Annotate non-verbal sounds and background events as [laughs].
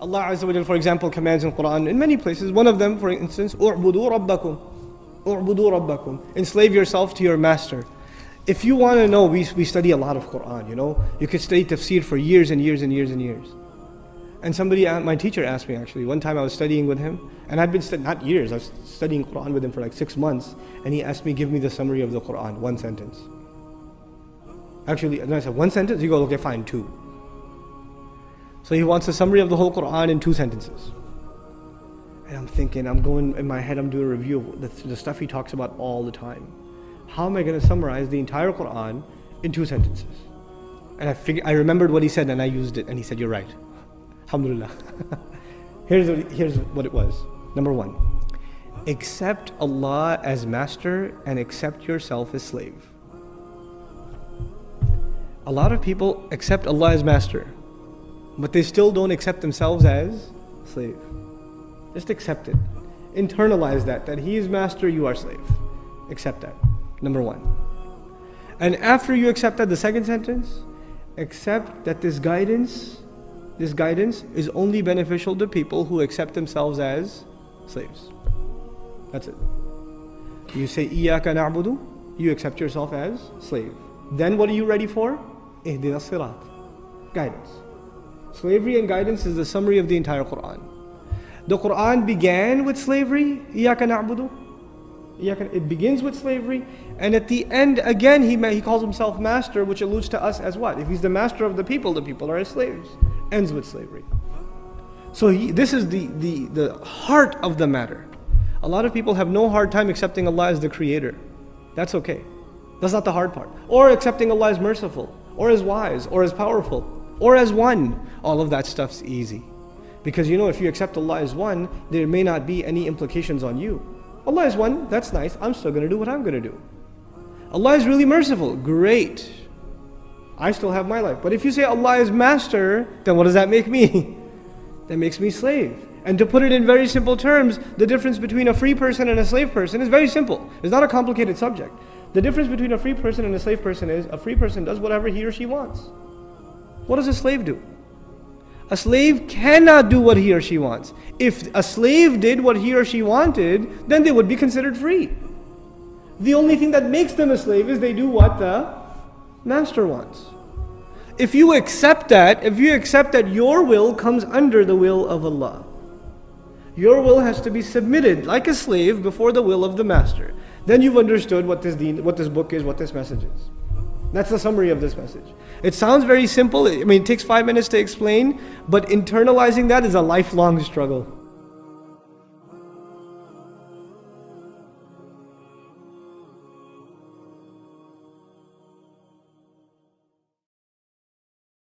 Allah Azza wa Jal, for example, commands in Quran in many places. One of them, for instance, "U'budu rabbakum." "U'budu rabbakum." Enslave yourself to your master. If you want to know, we, we study a lot of Quran, you know. You could study tafsir for years and years and years and years. And somebody, uh, my teacher asked me actually, one time I was studying with him, and I'd been, studying, not years, I was studying Quran with him for like six months, and he asked me, give me the summary of the Quran, one sentence. Actually, and I said, one sentence? He goes, okay, fine, two. So he wants a summary of the whole Quran in two sentences. And I'm thinking, I'm going, in my head, I'm doing a review of the, the stuff he talks about all the time. How am I going to summarize the entire Quran in two sentences? And I, figured, I remembered what he said and I used it, and he said, You're right. [laughs] Alhamdulillah. [laughs] here's, what, here's what it was. Number one, accept Allah as master and accept yourself as slave. A lot of people accept Allah as master, but they still don't accept themselves as slave. Just accept it. Internalize that, that He is master, you are slave. Accept that. Number one. And after you accept that, the second sentence, accept that this guidance this guidance is only beneficial to people who accept themselves as slaves. That's it. You say, Iyaka na'budu, you accept yourself as slave. Then what are you ready for? Ihdina. Guidance. Slavery and guidance is the summary of the entire Quran. The Quran began with slavery. It begins with slavery, and at the end, again, he, he calls himself master, which alludes to us as what? If he's the master of the people, the people are his slaves ends with slavery. So he, this is the, the, the heart of the matter. A lot of people have no hard time accepting Allah as the creator. That's okay. That's not the hard part. Or accepting Allah as merciful, or as wise, or as powerful, or as one. All of that stuff's easy. Because you know, if you accept Allah as one, there may not be any implications on you. Allah is one, that's nice. I'm still to do what I'm to do. Allah is really merciful. Great. I still have my life. But if you say Allah is master, then what does that make me? [laughs] that makes me slave. And to put it in very simple terms, the difference between a free person and a slave person is very simple. It's not a complicated subject. The difference between a free person and a slave person is a free person does whatever he or she wants. What does a slave do? A slave cannot do what he or she wants. If a slave did what he or she wanted, then they would be considered free. The only thing that makes them a slave is they do what the master wants. If you accept that, if you accept that your will comes under the will of Allah, your will has to be submitted like a slave before the will of the master. Then you've understood what this, deen, what this book is, what this message is. That's the summary of this message. It sounds very simple. I mean, it takes five minutes to explain, but internalizing that is a lifelong struggle.